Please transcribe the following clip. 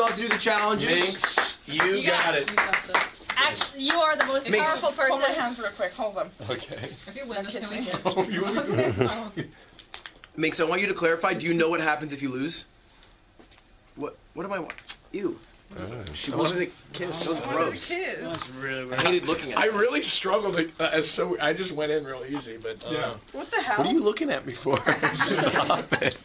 I'll do the challenges. Minx, you, You got, got it. You got. Actually, you are the most Minx. powerful Hold my hands real quick. Hold them. Okay. If you win this, kiss me. Oh, you want? Minx, I want you to clarify. Do you know what happens if you lose? What? What am I? want? Ew. Uh, she wanted a kiss. That was gross. Kiss. That's really I hated looking at. I it. really struggled. To, uh, so I just went in real easy, but uh, Yeah. What the hell? what are you looking at me for? Stop it.